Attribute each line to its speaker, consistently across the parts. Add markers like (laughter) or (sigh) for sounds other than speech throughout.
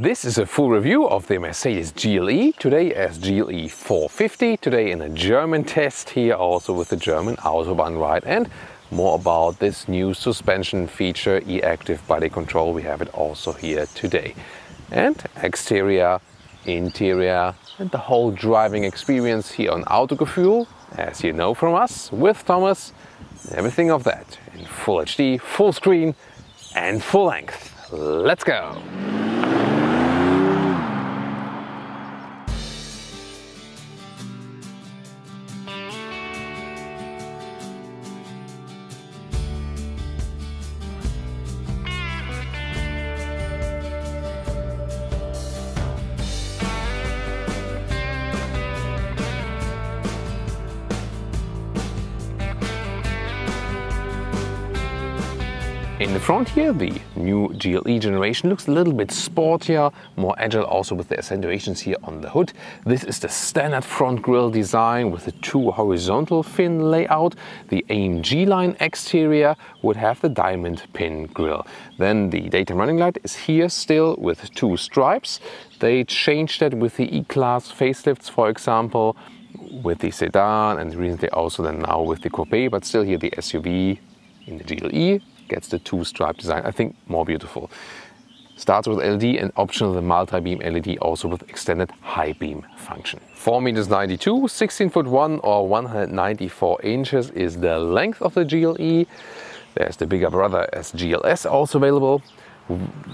Speaker 1: This is a full review of the Mercedes GLE, today as GLE 450, today in a German test here also with the German Autobahn ride and more about this new suspension feature e-active body control, we have it also here today. And exterior, interior and the whole driving experience here on Autogefühl, as you know from us, with Thomas, everything of that in full HD, full screen and full length. Let's go! Front here, the new GLE generation looks a little bit sportier, more agile also with the accentuations here on the hood. This is the standard front grille design with the two horizontal fin layout. The AMG line exterior would have the diamond pin grille. Then the daytime running light is here still with two stripes. They changed that with the E-Class facelifts, for example, with the sedan and recently also then now with the coupe, but still here the SUV in the GLE gets the two stripe design. I think more beautiful. Starts with LED and optional the multi-beam LED also with extended high beam function. 4 meters 92, 16 foot 1 or 194 inches is the length of the GLE. There's the bigger brother as GLS also available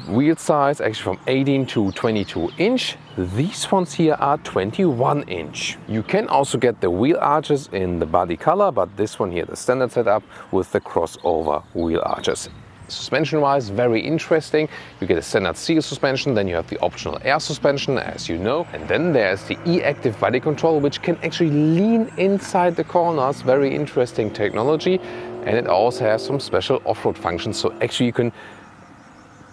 Speaker 1: wheel size actually from 18 to 22 inch. These ones here are 21 inch. You can also get the wheel arches in the body color, but this one here, the standard setup with the crossover wheel arches. Suspension wise, very interesting. You get a standard steel suspension, then you have the optional air suspension, as you know. And then there's the e-active body control, which can actually lean inside the corners. Very interesting technology. And it also has some special off-road functions. So actually you can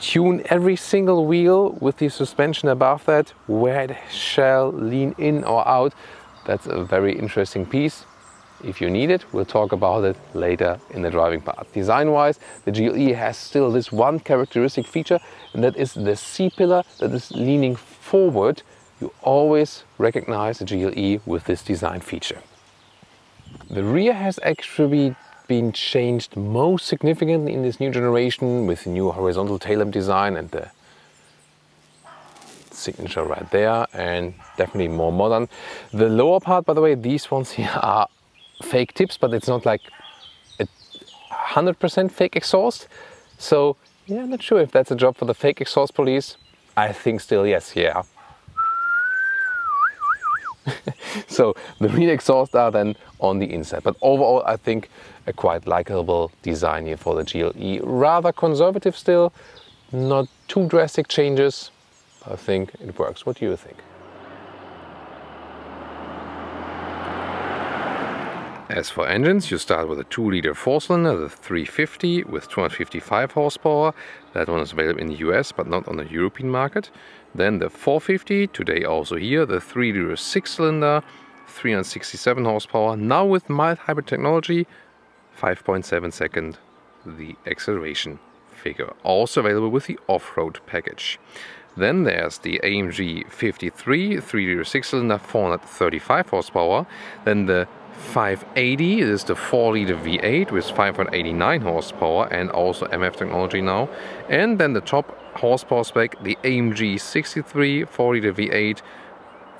Speaker 1: tune every single wheel with the suspension above that, where it shall lean in or out. That's a very interesting piece. If you need it, we'll talk about it later in the driving part. Design-wise, the GLE has still this one characteristic feature, and that is the C-pillar that is leaning forward. You always recognize the GLE with this design feature. The rear has actually been changed most significantly in this new generation with the new horizontal tail lamp design and the signature right there and definitely more modern. The lower part, by the way, these ones here (laughs) are fake tips, but it's not like a 100% fake exhaust. So yeah, I'm not sure if that's a job for the fake exhaust police. I think still yes, yeah. (laughs) so the real exhausts are then on the inside. But overall, I think a quite likable design here for the GLE. Rather conservative still, not too drastic changes. I think it works. What do you think? As for engines, you start with a 2-liter 4-cylinder, the 350 with 255 horsepower. That one is available in the US, but not on the European market. Then the 450, today also here, the 3-liter 6-cylinder, 367 horsepower. Now with mild hybrid technology, 5.7 second the acceleration figure. Also available with the off-road package. Then there's the AMG 53 3-liter 6-cylinder 435 horsepower. Then the 580 is the 4-liter V8 with 589 horsepower and also MF technology now. And then the top horsepower spec, the AMG 63 4-liter V8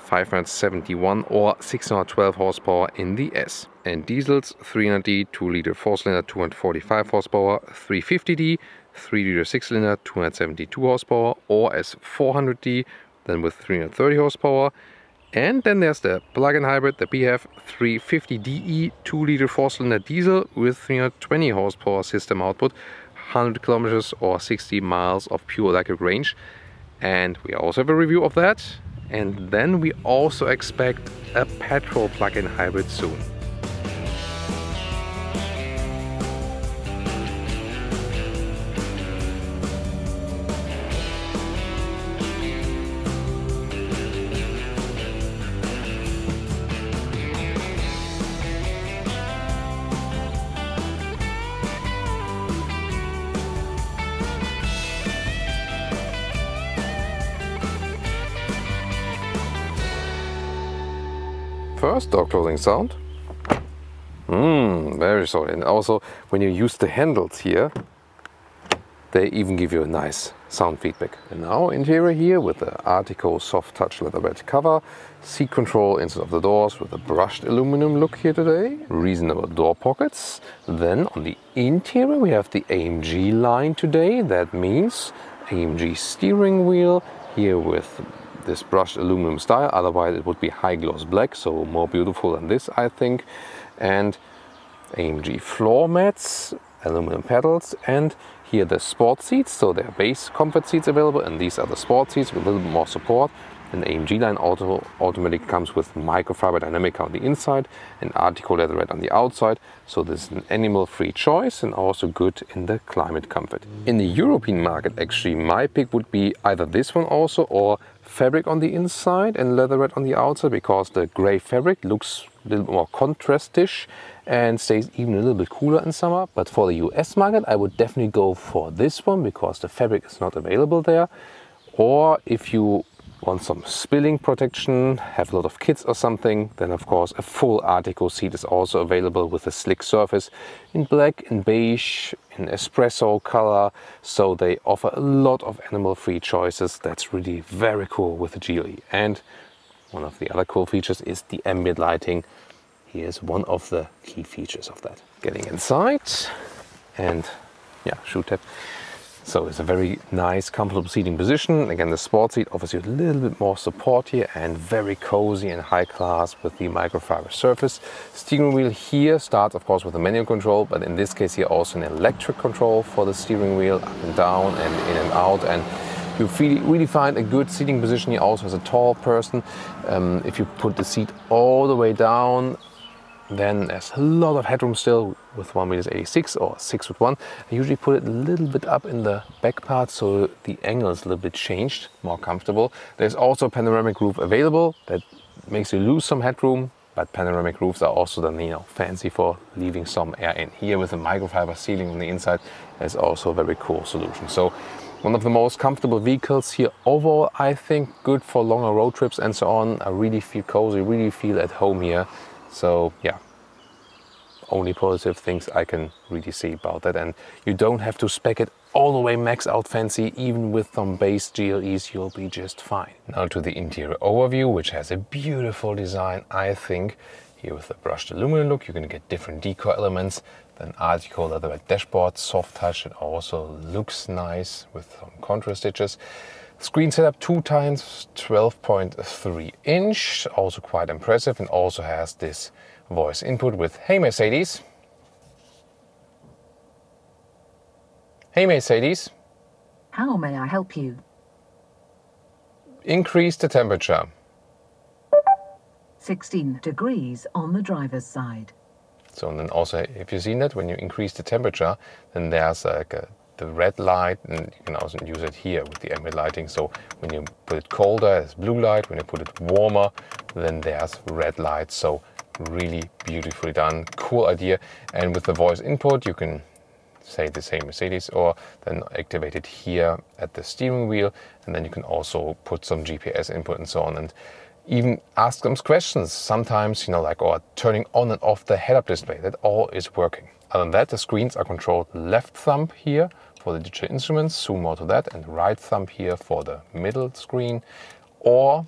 Speaker 1: 571 or 612 horsepower in the S. And diesels 300D 2-liter 4-cylinder 245 horsepower, 350D 3-liter 6-cylinder 272 horsepower or as 400D then with 330 horsepower. And then there's the plug-in hybrid, the PHEV 350DE 2-liter 4-cylinder diesel with 320 horsepower system output, 100 kilometers or 60 miles of pure electric range. And we also have a review of that and then we also expect a petrol plug-in hybrid soon. Door closing sound. Mmm, very solid. And also, when you use the handles here, they even give you a nice sound feedback. And now interior here with the Artico soft touch leather red cover, seat control inside of the doors with a brushed aluminum look here today, reasonable door pockets. Then on the interior we have the AMG line today. That means AMG steering wheel here with this brushed aluminum style. Otherwise it would be high gloss black, so more beautiful than this I think. And AMG floor mats, aluminum pedals and here the sport seats, so there are base comfort seats available and these are the sport seats with a little bit more support. And AMG line auto automatically comes with microfiber dynamic on the inside and Artico leatherette on the outside. So this is an animal-free choice and also good in the climate comfort. In the European market, actually, my pick would be either this one also or fabric on the inside and leatherette on the outside because the gray fabric looks a little more contrastish and stays even a little bit cooler in summer. But for the US market, I would definitely go for this one because the fabric is not available there. Or if you want some spilling protection, have a lot of kids or something, then of course a full Artico seat is also available with a slick surface in black, in beige, in espresso color. So they offer a lot of animal-free choices. That's really very cool with the GLE. And one of the other cool features is the ambient lighting. Here's one of the key features of that. Getting inside and yeah, shoe tap. So it's a very nice, comfortable seating position. Again, the sport seat offers you a little bit more support here and very cozy and high class with the microfiber surface. Steering wheel here starts, of course, with a manual control, but in this case here also an electric control for the steering wheel up and down and in and out. And you really find a good seating position here also as a tall person. Um, if you put the seat all the way down, then there's a lot of headroom still with 1 meters 86 or 6 foot 1. I usually put it a little bit up in the back part so the angle is a little bit changed, more comfortable. There's also a panoramic roof available that makes you lose some headroom, but panoramic roofs are also then you know fancy for leaving some air in. Here with a microfiber ceiling on the inside is also a very cool solution. So one of the most comfortable vehicles here overall, I think good for longer road trips and so on. I really feel cozy, really feel at home here. So yeah, only positive things I can really see about that. And you don't have to spec it all the way max out fancy, even with some base GLEs, you'll be just fine. Now to the interior overview, which has a beautiful design, I think. Here with the brushed aluminum look, you're gonna get different decor elements. Then Artico leather dashboard, soft touch, it also looks nice with some contrast stitches. Screen setup 2 times 12.3 inch, also quite impressive and also has this voice input with Hey Mercedes. Hey Mercedes.
Speaker 2: How may I help you?
Speaker 1: Increase the temperature.
Speaker 2: 16 degrees on the driver's side.
Speaker 1: So and then also if you've seen that when you increase the temperature then there's like a the red light and you can also use it here with the ambient lighting. So when you put it colder, it's blue light. When you put it warmer, then there's red light. So really beautifully done, cool idea. And with the voice input, you can say the same Mercedes or then activate it here at the steering wheel. And then you can also put some GPS input and so on. And even ask them questions. Sometimes, you know, like, or turning on and off the head-up display. That all is working. Other than that, the screens are controlled left thumb here for the digital instruments, zoom more to that, and right thumb here for the middle screen, or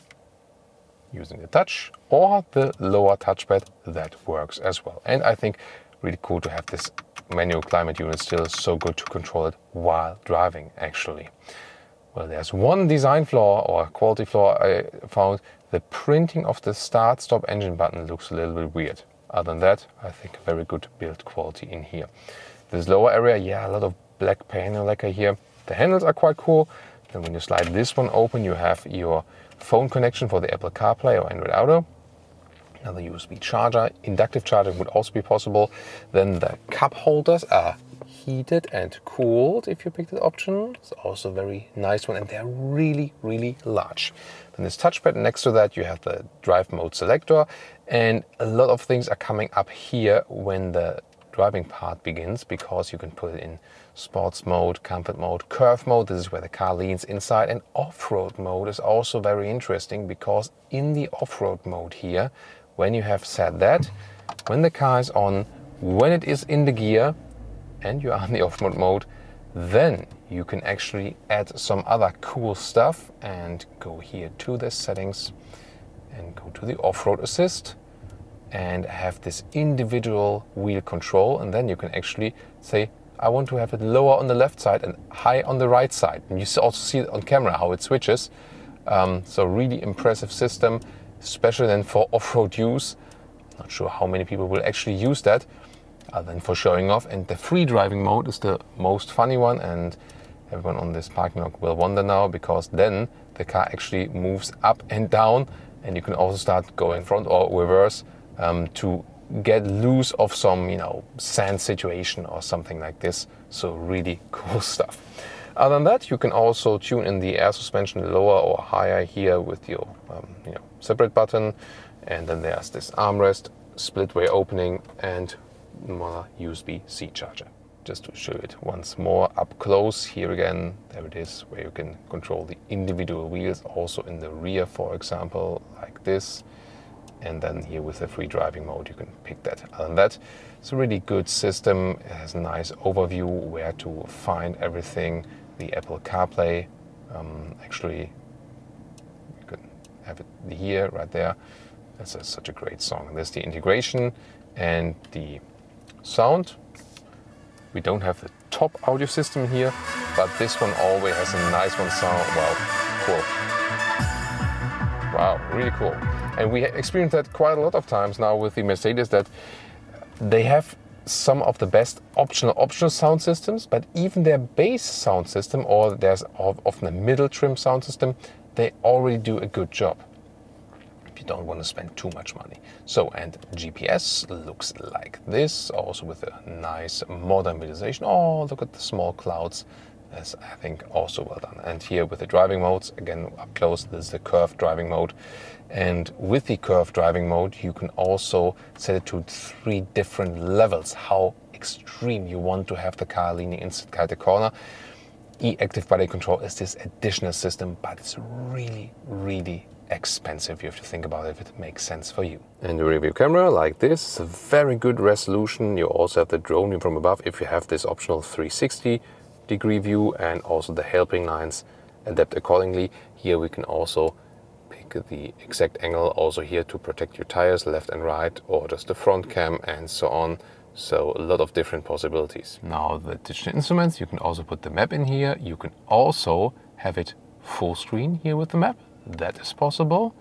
Speaker 1: using the touch, or the lower touchpad, that works as well. And I think really cool to have this manual climate unit still so good to control it while driving actually. Well, there's one design flaw or quality flaw I found. The printing of the start stop engine button looks a little bit weird. Other than that, I think very good build quality in here. This lower area, yeah, a lot of black panel lacquer here. The handles are quite cool. Then when you slide this one open, you have your phone connection for the Apple CarPlay or Android Auto. Another USB charger. Inductive charging would also be possible. Then the cup holders are heated and cooled if you pick that option. It's also a very nice one and they're really, really large. Then this touchpad next to that you have the drive mode selector and a lot of things are coming up here when the driving part begins because you can put it in sports mode, comfort mode, curve mode. This is where the car leans inside and off-road mode is also very interesting because in the off-road mode here, when you have said that, when the car is on, when it is in the gear and you are in the (laughs) off-road mode, then you can actually add some other cool stuff and go here to the settings and go to the off-road assist and have this individual wheel control and then you can actually say I want to have it lower on the left side and high on the right side. And you also see it on camera how it switches. Um, so really impressive system especially then for off-road use. Not sure how many people will actually use that other than for showing off. And the free driving mode is the most funny one and everyone on this parking lot will wonder now because then the car actually moves up and down and you can also start going front or reverse um, to get loose of some you know sand situation or something like this. So really (laughs) cool stuff. Other than that you can also tune in the air suspension lower or higher here with your um, you know separate button. And then there's this armrest split way opening and more USB-C charger. Just to show it once more up close here again there it is where you can control the individual wheels also in the rear for example like this and then here with the free driving mode you can pick that other than that it's a really good system it has a nice overview where to find everything the apple carplay um, actually you can have it here right there that's a, such a great song there's the integration and the sound we don't have the top audio system here, but this one always has a nice one sound. Wow, cool. Wow, really cool. And we experienced that quite a lot of times now with the Mercedes that they have some of the best optional optional sound systems, but even their base sound system or there's often a middle trim sound system, they already do a good job if you don't want to spend too much money. So, and GPS looks like this, also with a nice modern visualization. Oh, look at the small clouds. That's, I think, also well done. And here with the driving modes, again, up close, this is the curved driving mode. And with the curve driving mode, you can also set it to three different levels, how extreme you want to have the car leaning inside the corner. E-Active Body Control is this additional system, but it's really, really expensive. You have to think about if it makes sense for you. And the rear view camera, like this, a very good resolution. You also have the drone view from above if you have this optional 360 degree view and also the helping lines adapt accordingly. Here we can also the exact angle also here to protect your tires left and right or just the front cam and so on. So a lot of different possibilities. Now the digital instruments, you can also put the map in here. You can also have it full screen here with the map that is possible.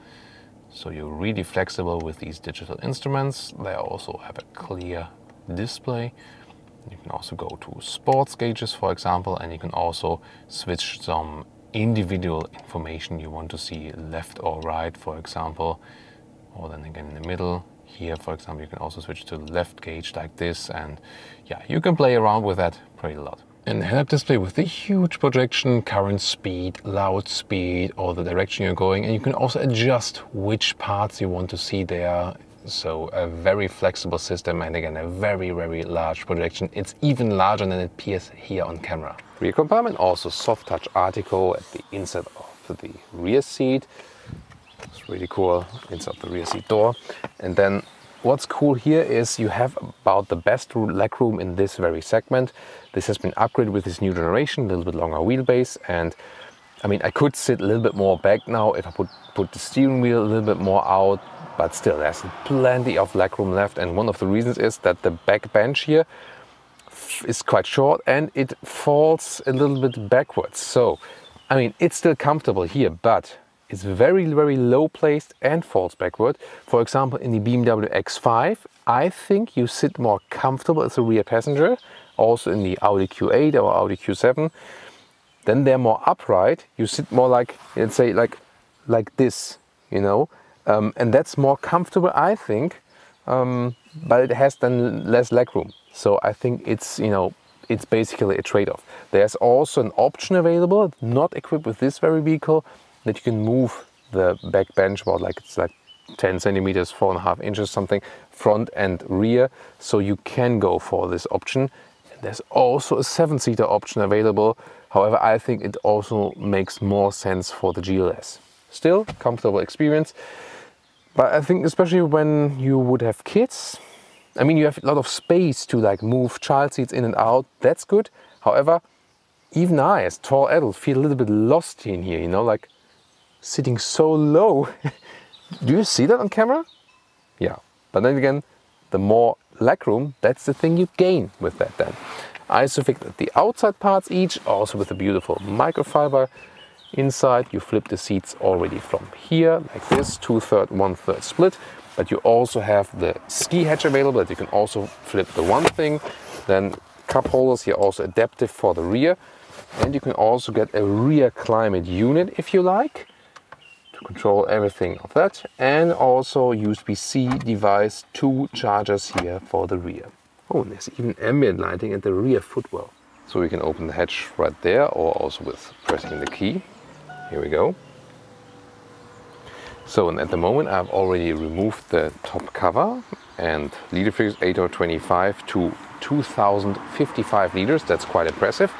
Speaker 1: So you're really flexible with these digital instruments. They also have a clear display. You can also go to sports gauges, for example, and you can also switch some individual information you want to see left or right, for example, or then again in the middle. Here, for example, you can also switch to left gauge like this, and yeah, you can play around with that pretty a lot. And head-up display with the huge projection, current speed, loud speed, or the direction you're going. And you can also adjust which parts you want to see there. So a very flexible system and again, a very, very large projection. It's even larger than it appears here on camera. Rear compartment, also soft touch Artico at the inside of the rear seat. It's really cool inside the rear seat door. And then What's cool here is you have about the best legroom in this very segment. This has been upgraded with this new generation, a little bit longer wheelbase. And I mean, I could sit a little bit more back now if I put, put the steering wheel a little bit more out, but still there's plenty of legroom left. And one of the reasons is that the back bench here is quite short and it falls a little bit backwards. So, I mean, it's still comfortable here, but it's very, very low placed and falls backward. For example, in the BMW X5, I think you sit more comfortable as a rear passenger. Also in the Audi Q8 or Audi Q7. Then they're more upright. You sit more like, let's say, like, like this, you know. Um, and that's more comfortable, I think. Um, but it has then less legroom. So I think it's, you know, it's basically a trade-off. There's also an option available, not equipped with this very vehicle, that you can move the back bench about like it's like 10 centimeters, four and a half inches, something, front and rear. So you can go for this option. There's also a seven seater option available. However, I think it also makes more sense for the GLS. Still, comfortable experience. But I think especially when you would have kids, I mean, you have a lot of space to like move child seats in and out. That's good. However, even I, as tall adult, feel a little bit lost in here. You know, like sitting so low. (laughs) Do you see that on camera? Yeah. But then again, the more legroom, that's the thing you gain with that then. Isofix at the outside parts each, also with a beautiful microfiber inside. You flip the seats already from here, like this, two-third, one-third split. But you also have the ski hatch available that you can also flip the one thing. Then cup holders here also adaptive for the rear. And you can also get a rear climate unit if you like to control everything of that. And also USB-C device, two chargers here for the rear. Oh, and there's even ambient lighting at the rear footwell. So we can open the hatch right there or also with pressing the key. Here we go. So and at the moment I've already removed the top cover and liter figures 825 to 2055 liters. That's quite impressive.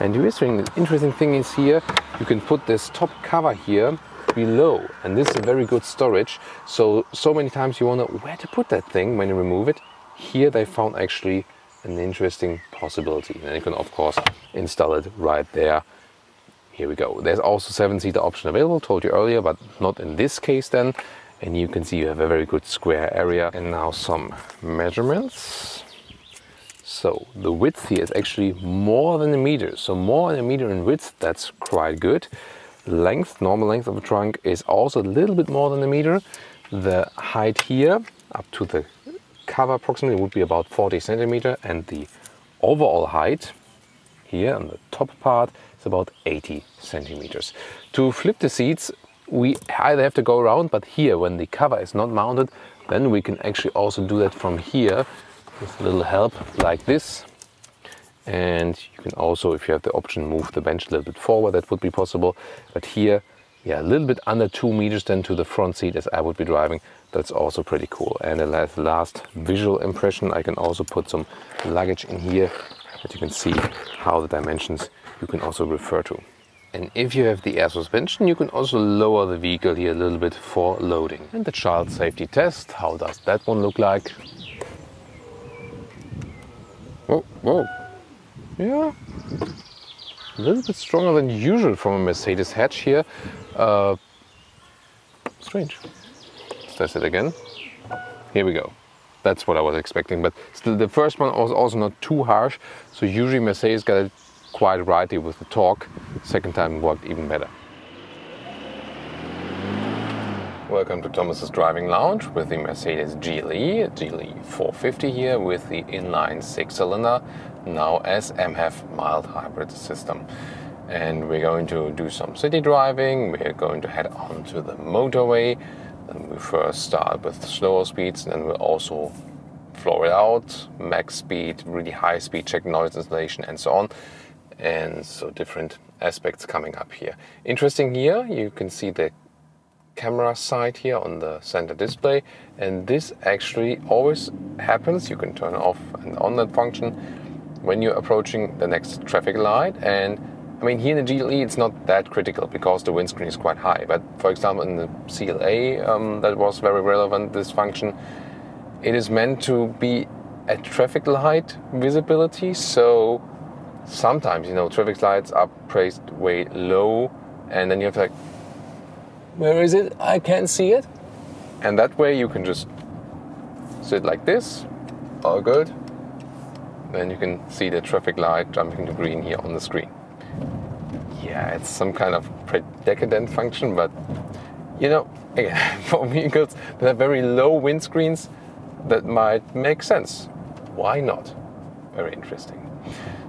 Speaker 1: And the interesting, interesting thing is here, you can put this top cover here below. And this is a very good storage. So, so many times you wonder where to put that thing when you remove it. Here they found actually an interesting possibility. And you can of course install it right there. Here we go. There's also seven-seater option available, told you earlier, but not in this case then. And you can see you have a very good square area. And now some measurements. So the width here is actually more than a meter. So more than a meter in width, that's quite good. Length, normal length of the trunk is also a little bit more than a meter. The height here up to the cover approximately would be about 40 centimeter and the overall height here on the top part is about 80 centimeters. To flip the seats we either have to go around but here when the cover is not mounted then we can actually also do that from here with a little help like this. And you can also if you have the option move the bench a little bit forward. That would be possible. But here yeah a little bit under two meters then to the front seat as I would be driving. That's also pretty cool. And the last, last visual impression I can also put some luggage in here that you can see how the dimensions you can also refer to. And if you have the air suspension you can also lower the vehicle here a little bit for loading. And the child safety test how does that one look like? Whoa whoa. Yeah. A little bit stronger than usual from a Mercedes hatch here. Uh, strange. Let's test it again. Here we go. That's what I was expecting, but still the first one was also not too harsh. So usually Mercedes got it quite righty with the torque. Second time worked even better. Welcome to Thomas's Driving Lounge with the Mercedes GLE, GLE 450 here with the inline six cylinder, now as MHEV mild hybrid system. And we're going to do some city driving, we're going to head on to the motorway, and we first start with slower speeds, and then we'll also floor it out, max speed, really high speed, check noise installation, and so on. And so different aspects coming up here. Interesting here, you can see the camera side here on the center display, and this actually always happens. You can turn off and on that function when you're approaching the next traffic light and I mean, here in the GLE, it's not that critical because the windscreen is quite high. But for example, in the CLA, um, that was very relevant, this function. It is meant to be a traffic light visibility. So sometimes, you know, traffic lights are placed way low and then you have to like, where is it? I can't see it. And that way you can just sit like this, all good. Then you can see the traffic light jumping to green here on the screen yeah, it's some kind of decadent function, but you know, (laughs) again, for vehicles that have very low windscreens, that might make sense. Why not? Very interesting.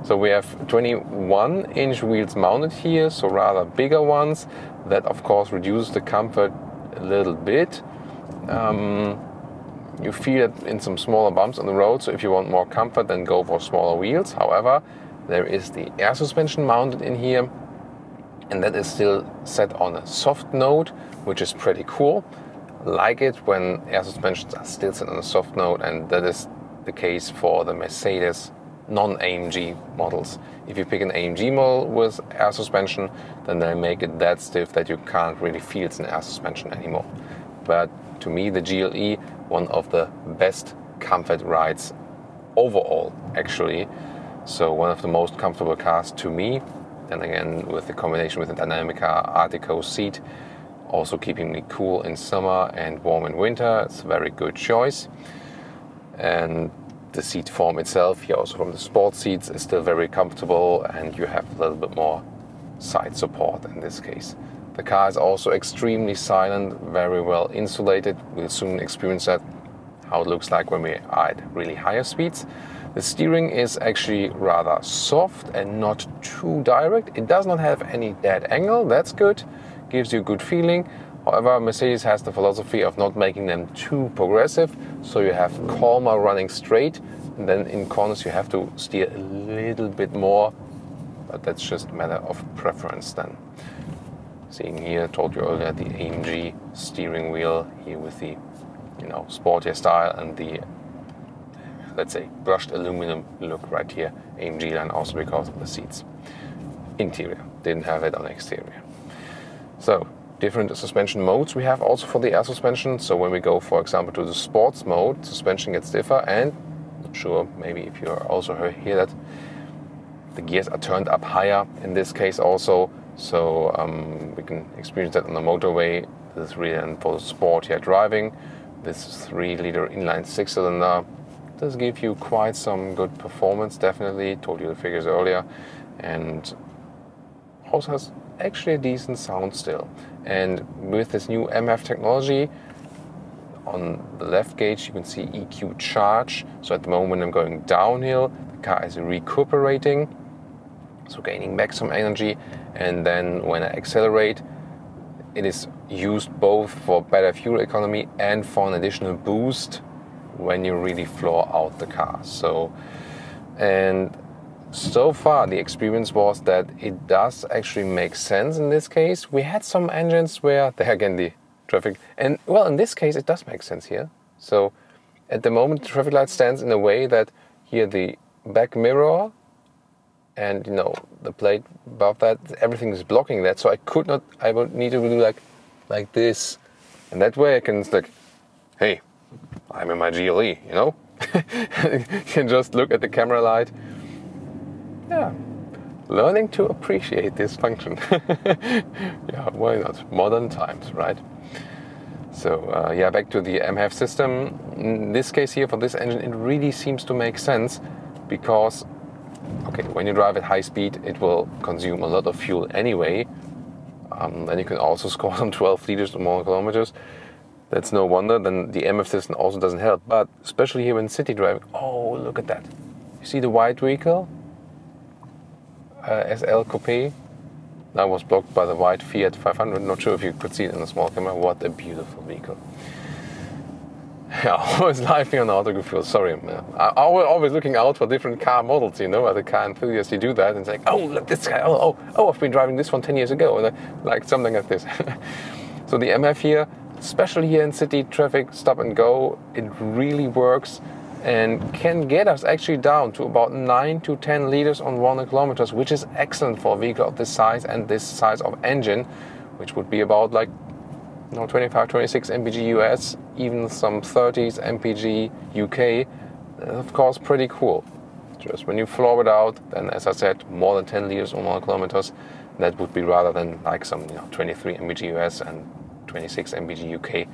Speaker 1: So we have 21 inch wheels mounted here, so rather bigger ones. That of course reduces the comfort a little bit. Um, you feel it in some smaller bumps on the road, so if you want more comfort, then go for smaller wheels. However, there is the air suspension mounted in here, and that is still set on a soft note, which is pretty cool. Like it when air suspensions are still set on a soft note, and that is the case for the Mercedes non-AMG models. If you pick an AMG model with air suspension, then they make it that stiff that you can't really feel it's an air suspension anymore. But to me, the GLE, one of the best comfort rides overall, actually. So one of the most comfortable cars to me. Then again, with the combination with the Dynamica Artico seat, also keeping me cool in summer and warm in winter. It's a very good choice. And the seat form itself, here also from the sport seats, is still very comfortable and you have a little bit more side support in this case. The car is also extremely silent, very well insulated. We'll soon experience that, how it looks like when we are at really higher speeds. The steering is actually rather soft and not too direct. It does not have any dead angle, that's good, gives you a good feeling. However, Mercedes has the philosophy of not making them too progressive, so you have calmer running straight, and then in corners you have to steer a little bit more, but that's just a matter of preference then. Seeing here, told you earlier, the AMG steering wheel here with the, you know, sportier style and the, let's say, brushed aluminum look right here. AMG line also because of the seats. Interior, didn't have it on exterior. So, different suspension modes we have also for the air suspension. So when we go, for example, to the sports mode, suspension gets stiffer and, not sure, maybe if you also hear that, the gears are turned up higher in this case also so um, we can experience that on the motorway. This is really for sport here driving. This 3 liter inline 6 cylinder does give you quite some good performance, definitely. Told you the figures earlier. And also has actually a decent sound still. And with this new MF technology, on the left gauge you can see EQ charge. So at the moment I'm going downhill, the car is recuperating so gaining some energy. And then when I accelerate, it is used both for better fuel economy and for an additional boost when you really floor out the car. So, and so far the experience was that it does actually make sense in this case. We had some engines where there (laughs) again the traffic, and well, in this case it does make sense here. So at the moment the traffic light stands in a way that here the back mirror and you know the plate above that everything is blocking that so i could not i would need to do like like this and that way i can like hey i'm in my gle you know (laughs) you can just look at the camera light yeah learning to appreciate this function (laughs) yeah why not modern times right so uh, yeah back to the MHEV system in this case here for this engine it really seems to make sense because okay, when you drive at high speed, it will consume a lot of fuel anyway. Um, then you can also (laughs) score some 12 liters or more kilometers. That's no wonder. Then the MF system also doesn't help. But especially here in city driving, oh, look at that. You see the white vehicle? Uh, SL Coupe. That was blocked by the white Fiat 500. Not sure if you could see it in the small camera. What a beautiful vehicle. (laughs) Yeah, (laughs) always lively on the autograph. Sorry, I always looking out for different car models. You know, a car enthusiast, you do that and say, "Oh, look this guy! Oh, oh, oh! I've been driving this one 10 years ago," and like something like this. (laughs) so the MF here, especially here in city traffic, stop and go, it really works and can get us actually down to about 9 to 10 liters on 100 kilometers, which is excellent for a vehicle of this size and this size of engine, which would be about like no 25, 26 mpg US, even some 30s mpg UK. Of course, pretty cool. Just when you floor it out, then as I said, more than 10 liters or more kilometers, that would be rather than like some you know, 23 mpg US and 26 mpg UK.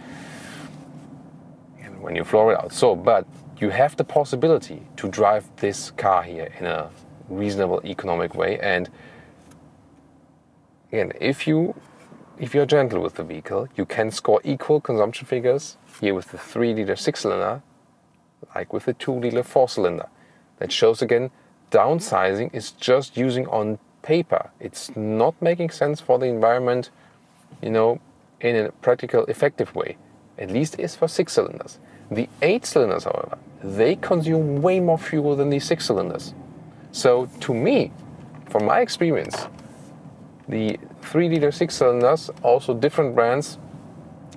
Speaker 1: And when you floor it out, so but you have the possibility to drive this car here in a reasonable economic way and again if you if you're gentle with the vehicle, you can score equal consumption figures here with the 3 liter 6 cylinder, like with the 2 liter 4 cylinder. That shows again, downsizing is just using on paper. It's not making sense for the environment, you know, in a practical, effective way. At least is for 6 cylinders. The 8 cylinders, however, they consume way more fuel than the 6 cylinders. So, to me, from my experience, the 3 liter 6 cylinders, also different brands,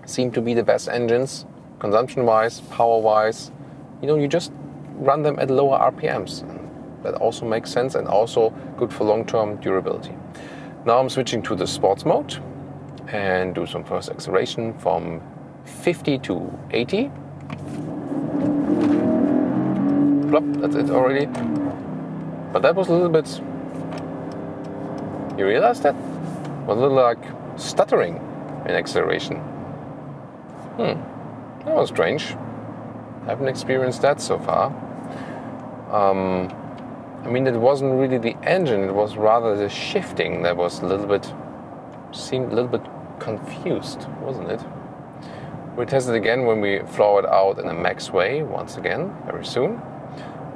Speaker 1: seem to be the best engines, consumption wise, power wise. You know, you just run them at lower RPMs. That also makes sense and also good for long term durability. Now I'm switching to the sports mode and do some first acceleration from 50 to 80. Plop, that's it already. But that was a little bit. You realize that? Was a little like stuttering in acceleration. Hmm, that was strange. I haven't experienced that so far. Um, I mean, it wasn't really the engine, it was rather the shifting that was a little bit, seemed a little bit confused, wasn't it? We test it again when we floor it out in a max way, once again, very soon.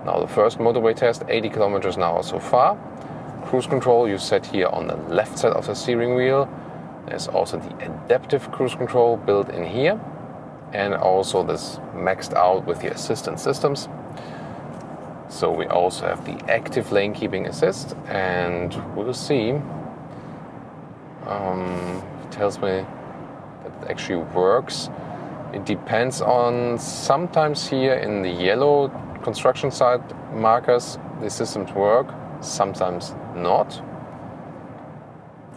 Speaker 1: Now the first motorway test, 80 kilometers an hour so far. Cruise control you set here on the left side of the steering wheel. There's also the adaptive cruise control built in here and also this maxed out with the assistance systems. So we also have the active lane keeping assist, and we'll see. Um, it tells me that it actually works. It depends on sometimes here in the yellow construction site markers, the systems work, sometimes not.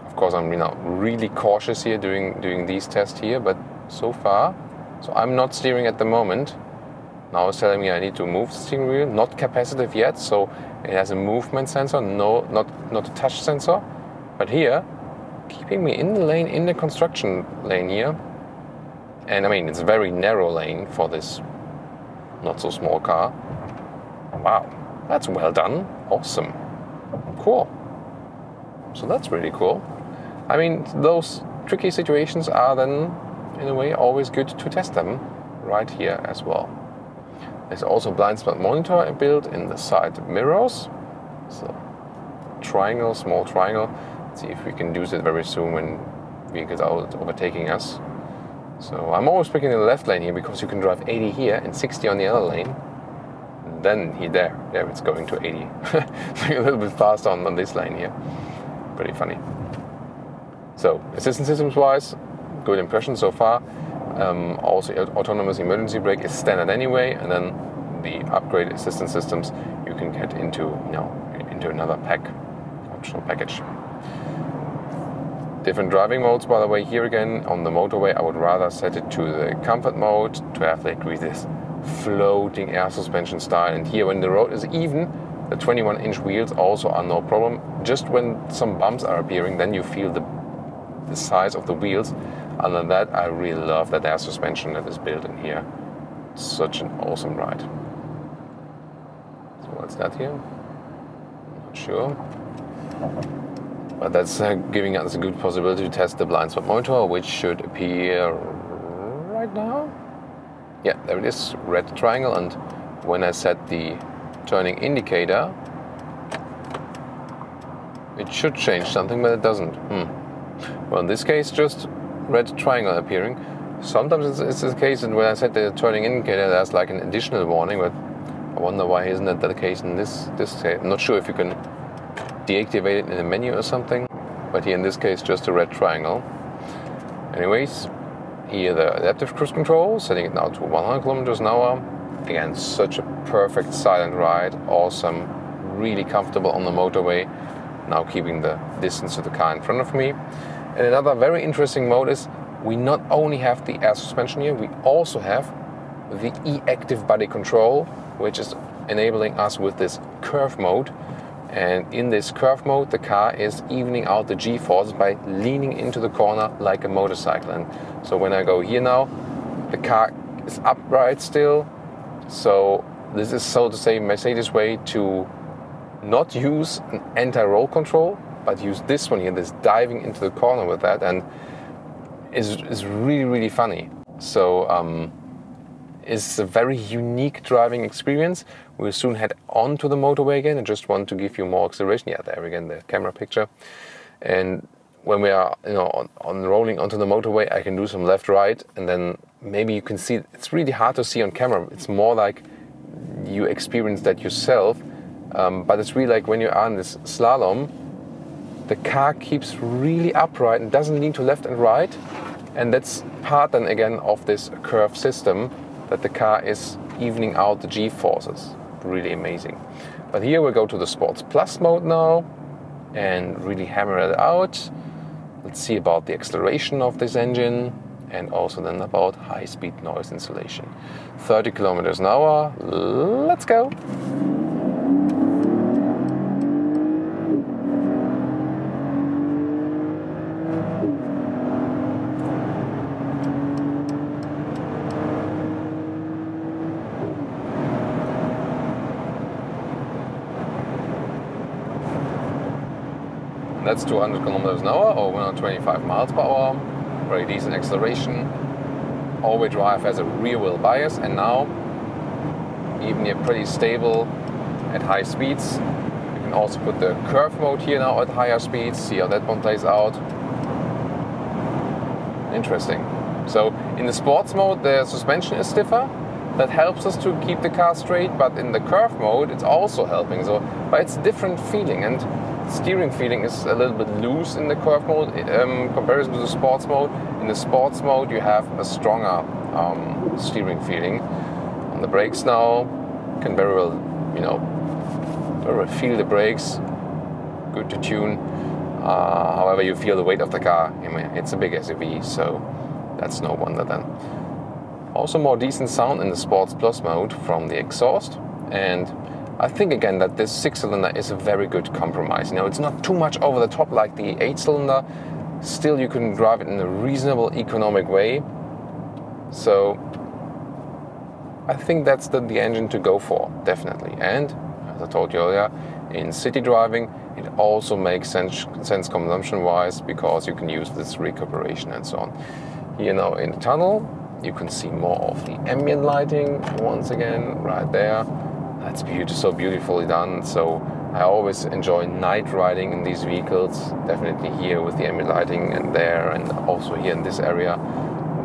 Speaker 1: Of course, I'm know, really cautious here doing doing these tests here, but so far, so I'm not steering at the moment. Now it's telling me I need to move the steering wheel, not capacitive yet, so it has a movement sensor, no, not, not a touch sensor. But here, keeping me in the lane, in the construction lane here, and I mean, it's a very narrow lane for this not so small car. Wow, that's well done. Awesome. Cool. So that's really cool. I mean, those tricky situations are then, in a way, always good to test them right here as well. There's also blind spot monitor built in the side mirrors. So triangle, small triangle. Let's see if we can use it very soon when vehicles are overtaking us. So I'm always picking the left lane here because you can drive 80 here and 60 on the other lane. And Then he there, there it's going to 80. (laughs) a little bit faster on, on this lane here. Pretty funny. So assistance systems wise, good impression so far. Um, also, autonomous emergency brake is standard anyway, and then the upgrade assistance systems you can get into you know into another pack, optional package. Different driving modes, by the way. Here again on the motorway, I would rather set it to the comfort mode to have like this floating air suspension style. And here, when the road is even, the 21-inch wheels also are no problem. Just when some bumps are appearing, then you feel the the size of the wheels other than that, I really love that air suspension that is built in here. Such an awesome ride. So what's that here? Not sure. But that's uh, giving us a good possibility to test the blind spot monitor, which should appear right now. Yeah, there it is, red triangle. And when I set the turning indicator, it should change something, but it doesn't. Hmm. Well, in this case, just red triangle appearing. Sometimes it's, it's the case, that when I set the turning indicator, there's like an additional warning, but I wonder why isn't that the case in this this case. I'm not sure if you can deactivate it in the menu or something, but here in this case, just a red triangle. Anyways, here the adaptive cruise control, setting it now to 100 kilometers an hour. Again, such a perfect silent ride, awesome, really comfortable on the motorway. Now keeping the distance to the car in front of me. And another very interesting mode is we not only have the air suspension here, we also have the e-active body control, which is enabling us with this curve mode. And in this curve mode, the car is evening out the g-forces by leaning into the corner like a motorcycle. And so when I go here now, the car is upright still. So this is so to say Mercedes way to not use an anti-roll control, but use this one here, this diving into the corner with that, and is is really really funny. So um, it's a very unique driving experience. We'll soon head onto the motorway again. I just want to give you more acceleration. Yeah, there again the camera picture, and when we are you know on, on rolling onto the motorway, I can do some left right, and then maybe you can see. It's really hard to see on camera. It's more like you experience that yourself. Um, but it's really like when you are in this slalom, the car keeps really upright and doesn't lean to left and right. And that's part then again of this curve system that the car is evening out the G forces. Really amazing. But here we go to the Sports Plus mode now and really hammer it out. Let's see about the acceleration of this engine and also then about high speed noise insulation. 30 kilometers an hour, let's go! That's 200 kilometers an hour or 125 miles per hour. Very decent acceleration. All-wheel drive has a rear wheel bias, and now even you're pretty stable at high speeds. You can also put the curve mode here now at higher speeds. See how that one plays out. Interesting. So in the sports mode, the suspension is stiffer. That helps us to keep the car straight, but in the curve mode, it's also helping. So, but it's a different feeling, and steering feeling is a little bit loose in the curve mode um, comparison to the sports mode. In the sports mode, you have a stronger um, steering feeling. On the brakes now, can very well, you know, very well feel the brakes. Good to tune. Uh, however, you feel the weight of the car. I mean, it's a big SUV, so that's no wonder then. Also, more decent sound in the Sports Plus mode from the exhaust and I think again that this six cylinder is a very good compromise. You know, it's not too much over the top like the eight cylinder. Still, you can drive it in a reasonable, economic way. So, I think that's the, the engine to go for, definitely. And as I told you earlier, in city driving, it also makes sense, sense consumption wise because you can use this recuperation and so on. You know, in the tunnel, you can see more of the ambient lighting once again right there that's beautiful, so beautifully done. So I always enjoy night riding in these vehicles. Definitely here with the ambient lighting and there, and also here in this area.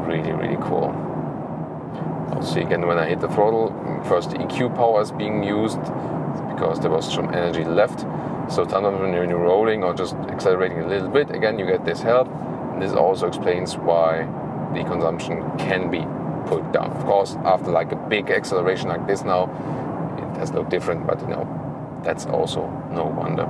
Speaker 1: Really, really cool. See again when I hit the throttle. First, the EQ power is being used because there was some energy left. So sometimes when you're rolling or just accelerating a little bit, again you get this help. And this also explains why the consumption can be put down. Of course, after like a big acceleration like this now, does look different, but you know, that's also no wonder.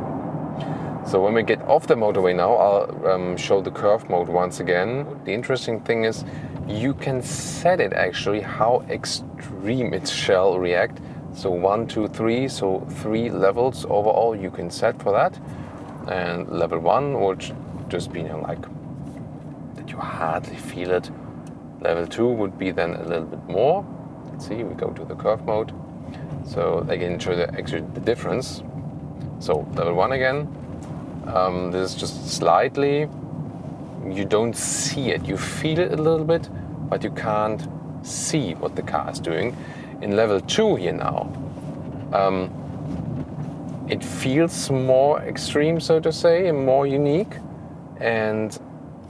Speaker 1: So when we get off the motorway now, I'll um, show the curve mode once again. The interesting thing is you can set it actually how extreme it shall react. So one, two, three, so three levels overall you can set for that. And level one would just be you know, like that you hardly feel it. Level two would be then a little bit more. Let's see, we go to the curve mode. So they can show the, actually the difference. So level one again, um, this is just slightly, you don't see it. You feel it a little bit, but you can't see what the car is doing. In level two here now, um, it feels more extreme, so to say, and more unique. And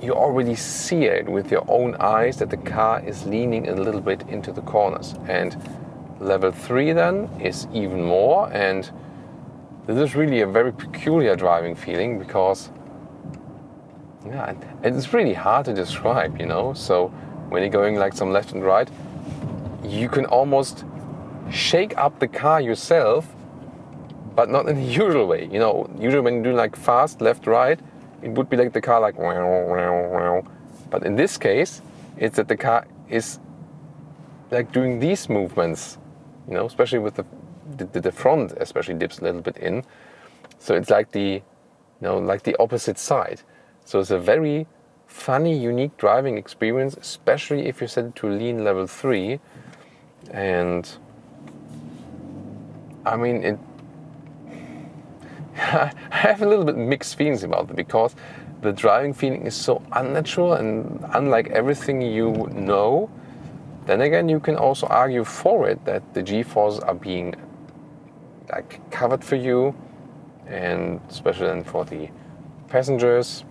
Speaker 1: you already see it with your own eyes that the car is leaning a little bit into the corners. And Level 3 then is even more and this is really a very peculiar driving feeling because yeah, it's really hard to describe, you know. So when you're going like some left and right, you can almost shake up the car yourself, but not in the (laughs) usual way. You know, usually when you do like fast left right, it would be like the car like but in this case, it's that the car is like doing these movements you know, especially with the, the, the front, especially dips a little bit in. So it's like the, you know, like the opposite side. So it's a very funny, unique driving experience, especially if you set it to lean level three. And I mean, it. (laughs) I have a little bit mixed feelings about it because the driving feeling is so unnatural and unlike everything you know then again, you can also argue for it that the G-forces are being like covered for you, and especially then for the passengers,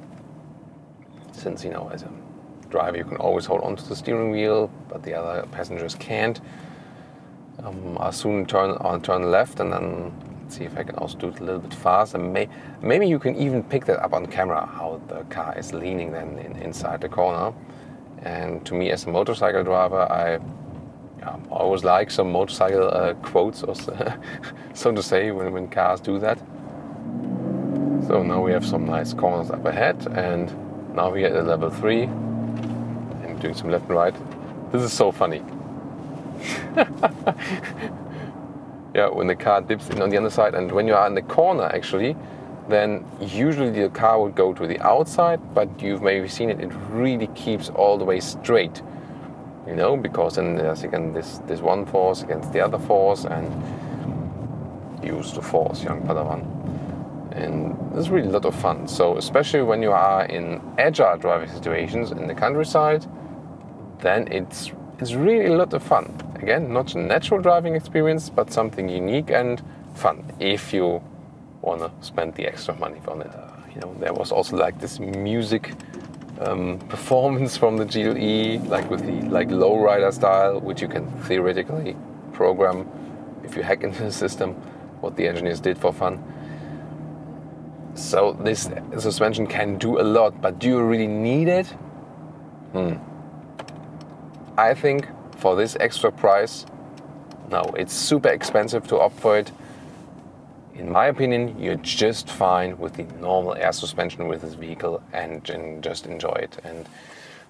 Speaker 1: since you know as a driver you can always hold onto the steering wheel, but the other passengers can't. Um, I'll soon turn on turn left and then see if I can also do it a little bit faster. May, maybe you can even pick that up on camera how the car is leaning then in, inside the corner. And to me, as a motorcycle driver, I yeah, always like some motorcycle uh, quotes, or (laughs) so to say, when, when cars do that. So now we have some nice corners up ahead, and now we're at level 3. And doing some left and right. This is so funny. (laughs) yeah, when the car dips in on the other side, and when you are in the corner, actually, then usually the car would go to the outside, but you've maybe seen it, it really keeps all the way straight. You know, because then there's again this, this one force against the other force, and use the force, young Padawan. And this is really a lot of fun. So, especially when you are in agile driving situations in the countryside, then it's, it's really a lot of fun. Again, not a natural driving experience, but something unique and fun if you want to spend the extra money on it. Uh, you know, there was also like this music um, (laughs) performance from the GLE, like with the like lowrider style, which you can theoretically program if you hack (laughs) into the system, what the engineers did for fun. So this suspension can do a lot, but do you really need it? Hmm. I think for this extra price, no, it's super expensive to opt for it. In my opinion, you're just fine with the normal air suspension with this vehicle and, and just enjoy it. And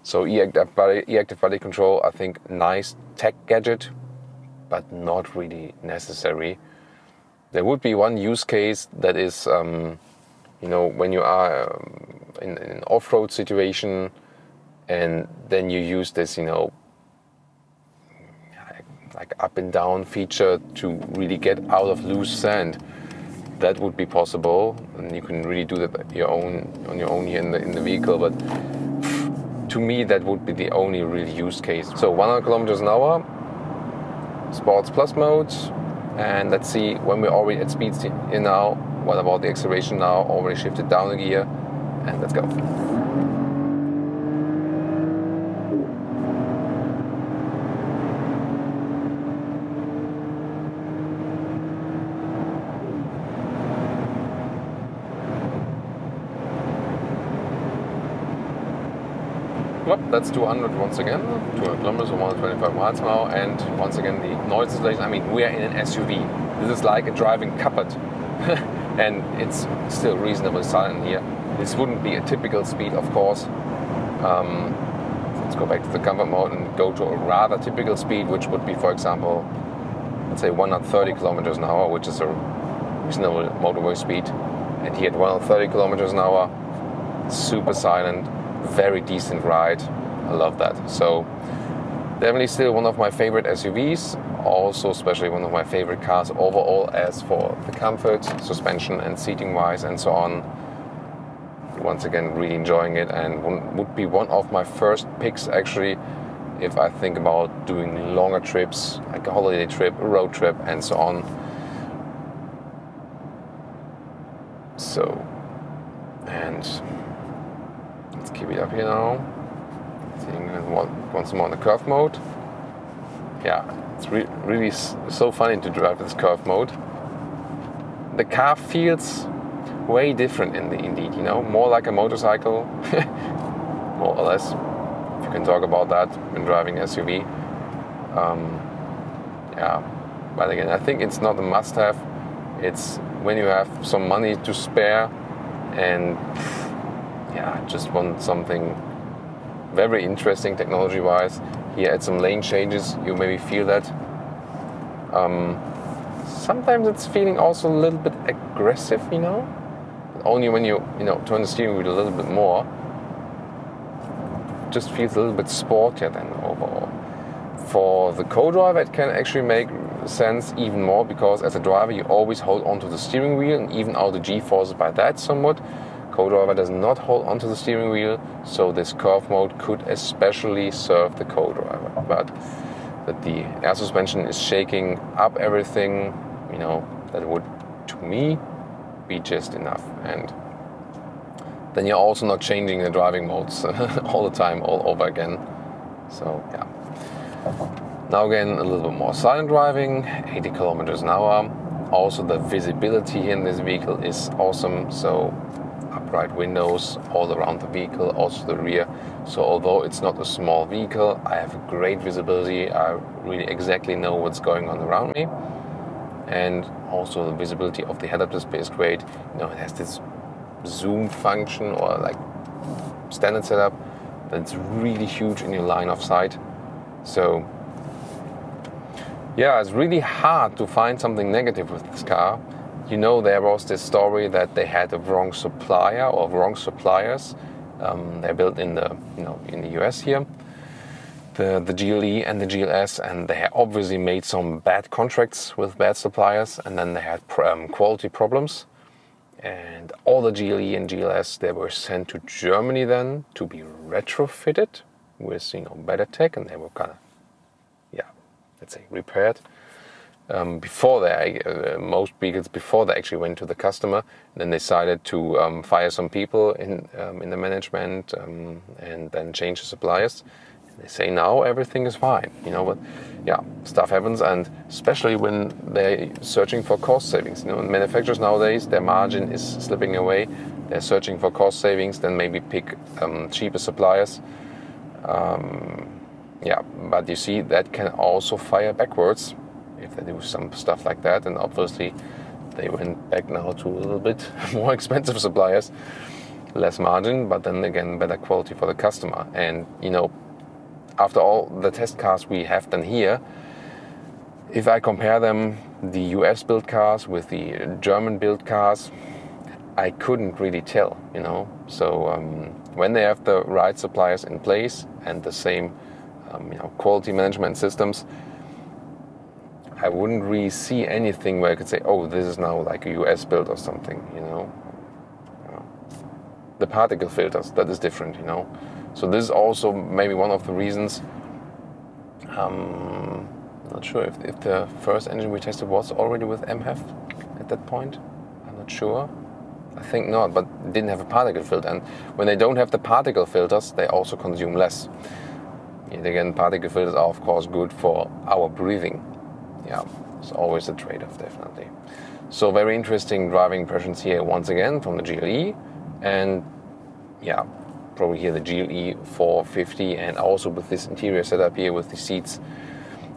Speaker 1: so e-active body, e-active body control, I think nice tech gadget, but not really necessary. There would be one use case that is, um, you know, when you are um, in, in an off-road situation, and then you use this, you know, like up and down feature to really get out of loose sand. That would be possible, and you can really do that your own on your own here in the in the vehicle. But to me, that would be the only real use case. So 100 kilometers an hour, Sports Plus mode, and let's see when we're already at speeds here now. What about the acceleration now? Already shifted down a gear, and let's go. That's 200 once again, 200 kilometers or 125 miles an hour, and once again the noise insulation. I mean, we are in an SUV. This is like a driving cupboard, (laughs) and it's still reasonably silent here. This wouldn't be a typical speed, of course. Um, let's go back to the comfort mode and go to a rather typical speed, which would be, for example, let's say 130 kilometers an hour, which is a reasonable motorway speed. And here at 130 kilometers an hour, super silent, very decent ride. I love that. So definitely still one of my favorite SUVs. Also, especially one of my favorite cars overall as for the comfort, suspension, and seating wise, and so on. Once again, really enjoying it, and would be one of my first picks actually if I think about doing longer trips, like a holiday trip, a road trip, and so on. So, and let's keep it up here now. Seeing once more in the curve mode. Yeah, it's re really so funny to drive this curve mode. The car feels way different in the Indeed, you know, more like a motorcycle, (laughs) more or less. If you can talk about that when driving SUV. Um, yeah, but again, I think it's not a must-have. It's when you have some money to spare and yeah, just want something very interesting technology wise. Here at some lane changes, you maybe feel that. Um, sometimes it's feeling also a little bit aggressive, you know. Only when you you know turn the steering wheel a little bit more, just feels a little bit sportier than overall. For the co-driver, it can actually make sense even more because as a driver, you always hold onto the steering wheel and even out the G-forces by that somewhat co-driver does not hold onto the steering wheel, so this curve mode could especially serve the co-driver. But that the air suspension is shaking up everything, you know, that would, to me, be just enough. And then you're also not changing the driving modes (laughs) all the time, all over again. So yeah. Now again, a little bit more silent driving, 80 kilometers an hour. Also, the visibility in this vehicle is awesome. So upright windows all around the vehicle, also the rear. So although it's not a small vehicle, I have a great visibility. I really exactly know what's going on around me. And also the visibility of the head-up display is great. You know, it has this zoom function or like standard setup that's really huge in your line of sight. So yeah, it's really hard to find something negative with this car. You know, there was this story that they had a wrong supplier or wrong suppliers. Um, they're built in the you know in the US here, the the GLE and the GLS, and they obviously made some bad contracts with bad suppliers, and then they had um, quality problems. And all the GLE and GLS they were sent to Germany then to be retrofitted with you know better tech, and they were kind of yeah, let's say repaired. Um, before they, uh, most vehicles before they actually went to the customer, then they decided to um, fire some people in um, in the management um, and then change the suppliers. And they say now everything is fine, you know. But yeah, stuff happens, and especially when they're searching for cost savings. You know, manufacturers nowadays their margin is slipping away. They're searching for cost savings, then maybe pick um, cheaper suppliers. Um, yeah, but you see that can also fire backwards if they do some stuff like that. And obviously, they went back now to a little bit (laughs) more expensive suppliers, less margin, but then again, better quality for the customer. And you know, after all the test cars we have done here, if I compare them, the US built cars with the German built cars, I couldn't really tell, you know. So um, when they have the right suppliers in place and the same um, you know, quality management systems, I wouldn't really see anything where I could say, oh, this is now like a US build or something, you know. The particle filters, that is different, you know. So this is also maybe one of the reasons. Um, not sure if, if the first engine we tested was already with MHEV at that point. I'm not sure. I think not, but didn't have a particle filter. And when they don't have the particle filters, they also consume less. And again, particle filters are of course good for our breathing. Yeah, it's always a trade-off, definitely. So very interesting driving impressions here once again from the GLE, and yeah, probably here the GLE 450, and also with this interior setup here with the seats.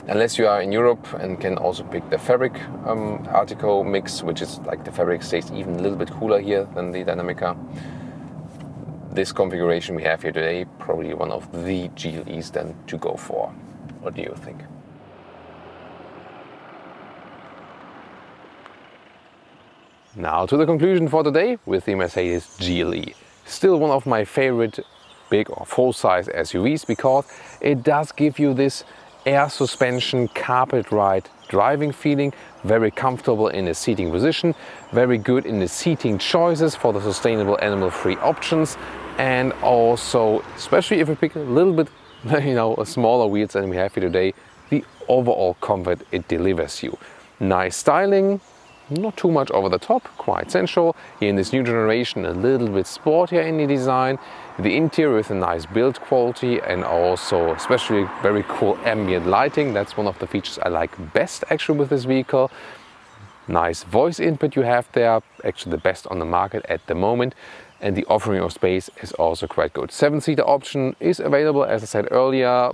Speaker 1: Unless you are in Europe and can also pick the fabric um, Artico mix, which is like the fabric stays even a little bit cooler here than the Dynamica this configuration we have here today, probably one of the GLEs then to go for. What do you think? Now to the conclusion for today with the Mercedes GLE. Still one of my favorite big or full-size SUVs because it does give you this air suspension carpet ride driving feeling, very comfortable in the seating position, very good in the seating choices for the sustainable animal-free options, and also, especially if we pick a little bit, (laughs) you know, a smaller wheels than we have here today, the overall comfort it delivers you. Nice styling, not too much over the top, quite sensual. Here in this new generation, a little bit sportier in the design. The interior with a nice build quality and also especially very cool ambient lighting. That's one of the features I like best actually with this vehicle. Nice voice input you have there, actually the best on the market at the moment and the offering of space is also quite good. Seven-seater option is available, as I said earlier.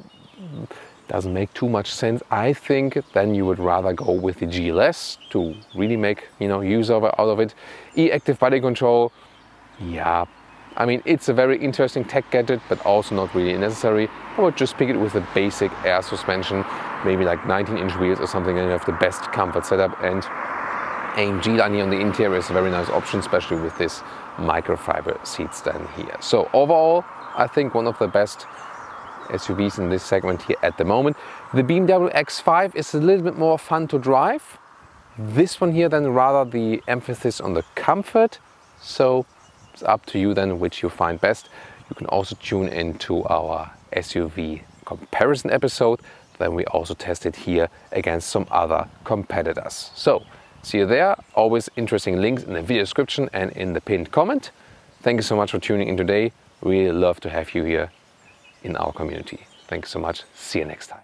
Speaker 1: Doesn't make too much sense. I think then you would rather go with the GLS to really make you know use of out of it. E-active body control, yeah. I mean, it's a very interesting tech gadget, but also not really necessary. I would just pick it with a basic air suspension, maybe like 19 inch wheels or something, and you have the best comfort setup. And AMG line on the interior is a very nice option, especially with this microfiber seats then here. So overall, I think one of the best SUVs in this segment here at the moment. The BMW X5 is a little bit more fun to drive. This one here then rather the emphasis on the comfort. So it's up to you then which you find best. You can also tune into our SUV comparison episode. Then we also test it here against some other competitors. So See you there. Always interesting links in the video description and in the pinned comment. Thank you so much for tuning in today. Really love to have you here in our community. Thanks so much. See you next time.